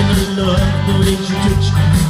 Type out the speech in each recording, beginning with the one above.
Can you love the way she touched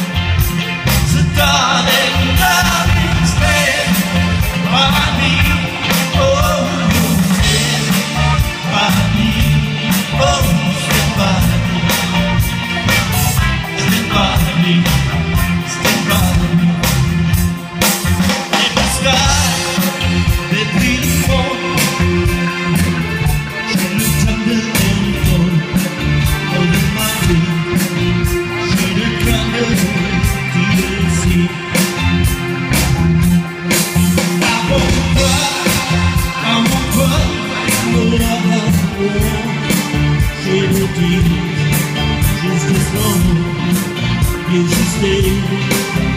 que existei